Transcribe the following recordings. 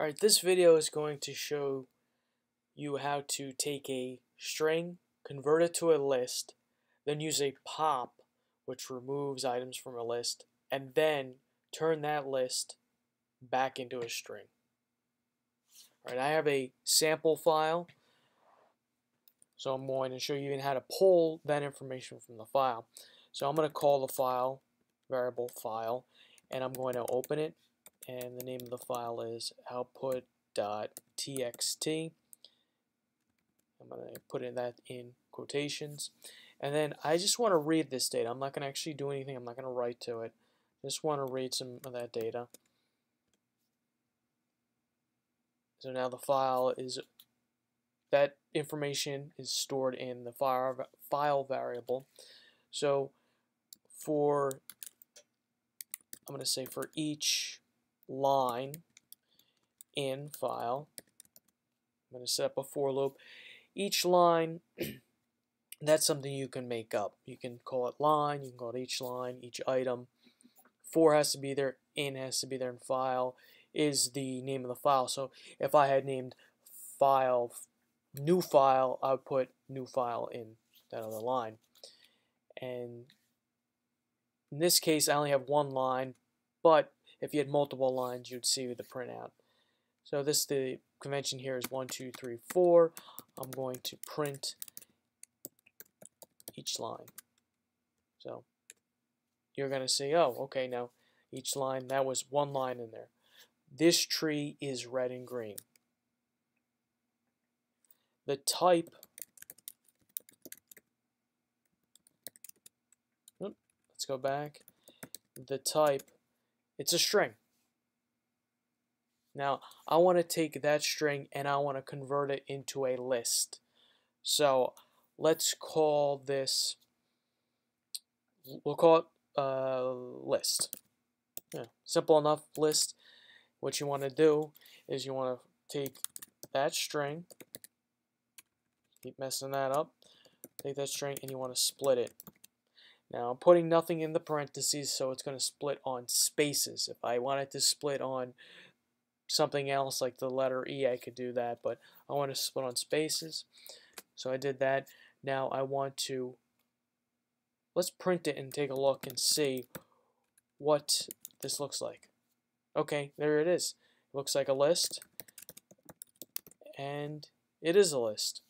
Alright, this video is going to show you how to take a string, convert it to a list, then use a pop, which removes items from a list, and then turn that list back into a string. Alright, I have a sample file, so I'm going to show you how to pull that information from the file. So I'm going to call the file, variable file, and I'm going to open it and the name of the file is output.txt. I'm going to put in that in quotations. And then I just want to read this data. I'm not going to actually do anything. I'm not going to write to it. I Just want to read some of that data. So now the file is, that information is stored in the file, file variable. So for, I'm going to say for each line in file. I'm going to set up a for loop. Each line, that's something you can make up. You can call it line, you can call it each line, each item. For has to be there, in has to be there, and file is the name of the file. So if I had named file, new file, I would put new file in that other line. And in this case, I only have one line, but if you had multiple lines, you'd see the printout. So this the convention here is one, two, three, four. I'm going to print each line. So you're going to see, oh, okay, now each line, that was one line in there. This tree is red and green. The type, let's go back. The type it's a string. Now, I want to take that string and I want to convert it into a list. So, let's call this, we'll call it uh, list. Yeah, simple enough list. What you want to do is you want to take that string, keep messing that up, take that string and you want to split it. Now I'm putting nothing in the parentheses so it's going to split on spaces. If I wanted to split on something else like the letter E I could do that but I want to split on spaces. So I did that. Now I want to let's print it and take a look and see what this looks like. Okay, there it is. It looks like a list and it is a list.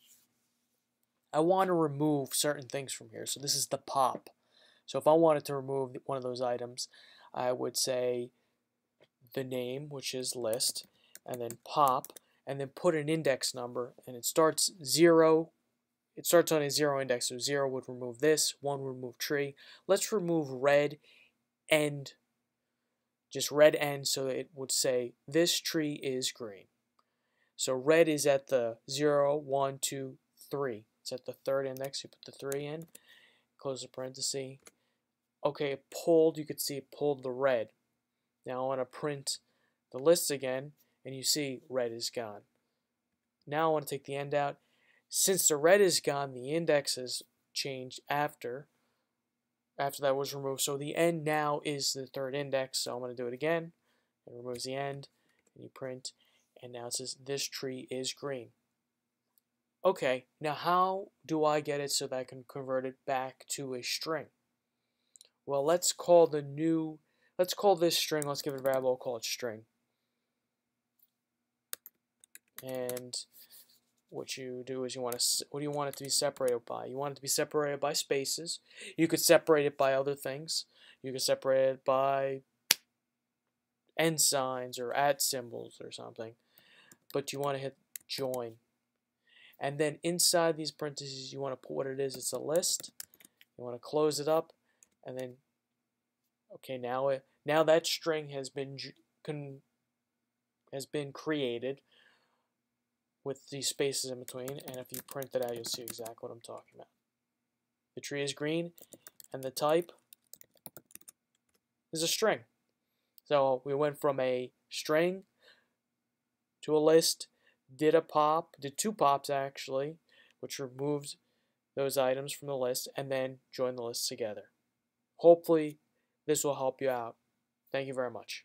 I want to remove certain things from here. So this is the pop. So if I wanted to remove one of those items, I would say the name, which is list, and then pop, and then put an index number, and it starts zero. It starts on a zero index, so zero would remove this, one would remove tree. Let's remove red and just red end so it would say this tree is green. So red is at the 0, 1, 2, 3. It's at the third index. You put the 3 in, close the parenthesis, okay, pulled, you could see it pulled the red. Now I want to print the list again, and you see red is gone. Now I want to take the end out. Since the red is gone, the index has changed after after that was removed. So the end now is the third index. So I'm going to do it again. It removes the end, and you print, and now it says this tree is green. Okay, now how do I get it so that I can convert it back to a string? Well, let's call the new, let's call this string, let's give it a variable, call it string. And what you do is you want to, what do you want it to be separated by? You want it to be separated by spaces. You could separate it by other things. You could separate it by end signs or at symbols or something. But you want to hit join. And then inside these parentheses, you want to put what it is. It's a list. You want to close it up and then okay now it now that string has been con, has been created with these spaces in between and if you print it out you'll see exactly what I'm talking about. The tree is green and the type is a string. So we went from a string to a list did a pop did two pops actually which removed those items from the list and then joined the list together. Hopefully, this will help you out. Thank you very much.